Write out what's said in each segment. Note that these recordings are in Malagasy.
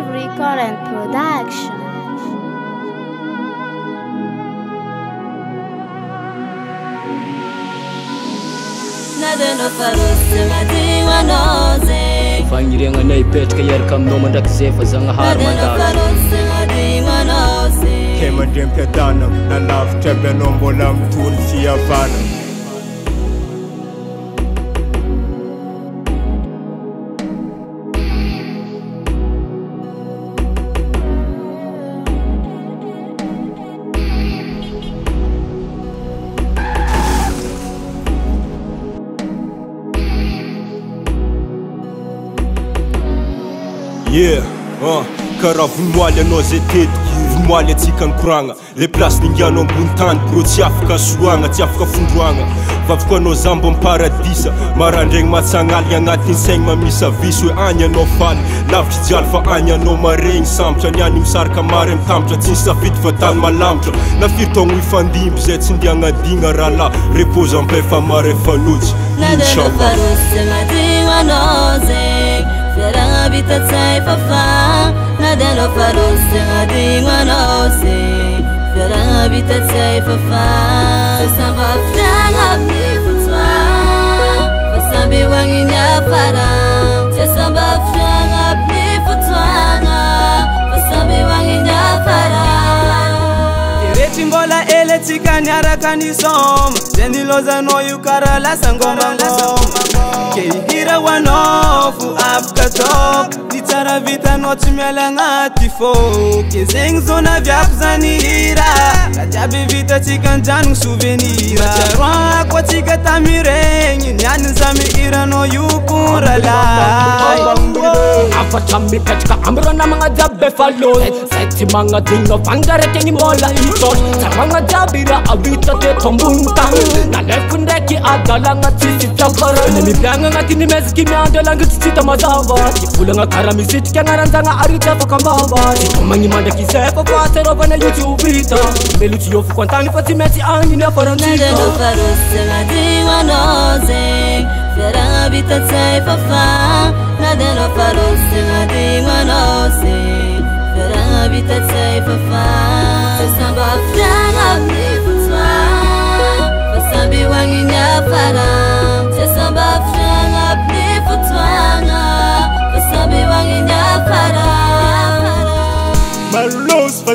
Ivory Current Production. fanyirenga naipetke yarkam nomandakzefa zanga harmandakemadempyatanam na laftebenombolam tunfiyavana ye uh, karaha ooyaa za kmoay asika koana lplasenan mny aykrô tsy afaka soana sy afkanoanko aab ps rhandany ahatsaalin anatsainy mamisisy o anaao ay laitrajiaa anao aeny satraaisakaaatra tsy nait ta malamtra nafirytonafandimby zay tsynde anadina rahala repozypafamaraaoy rabitacfafa nadenofarosgtiwanose rgbitfa swaia niaraka nisoma za nilozanao io karaha lasangomangôma ke ihira hoanao fo afaka taoko nitsara vitanao tsy mialagnaty fôke zegny zona viako zany hira ka diaby vitatsika anjanony souvenir roako atsika tami regny nianiny zami hiranao io ko rahala fatamekatika ambyronamagna jiabefaloety eh, magnadinovandarekegny molaito samagna diabira avitate tombontan nalefondraky adalagna timibanga angatinimezakymiandelangatitsitamazava ikolagna karamisitryke angaranzana aritafokambava omagnymandrakyzfôkaterovanaity ovita beloty yofokontany faymesy a a de los faros, se me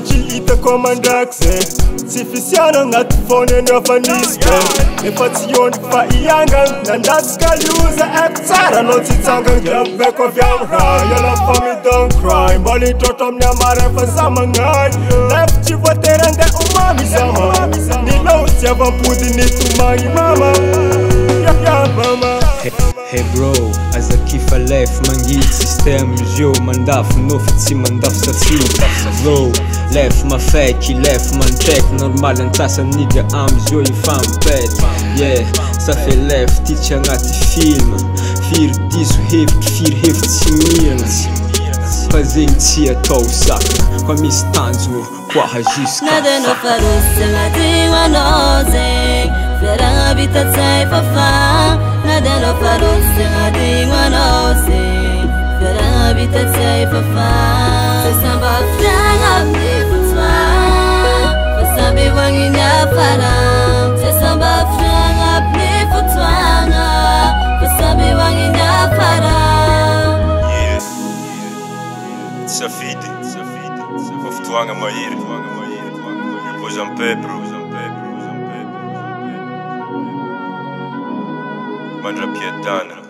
tyhitako mandraka ze tsy fisiana anaty fonnavaniska efa tsy ondriky fa iangaa nandatsykaloza ak tsara nao tsytsangan kyalaaitcbolatrotra amin'ny amarafa za manay faty voteranda omamy zam ina sy avampodinetomany mamamaaebr azakifala folangi ssteme z mandafo nofa tsy mandaf safi lef mafaky lef manteky normal antasa minite ams joi fam pety ye safe lef titanaty filme fir diso hev fir hefsiians fazegnsia tao sac qamisy tanzno qoahazis safidy safidy kofatoagna mahery toagna mahirypozampepre ozampepr ozampep mandrapietana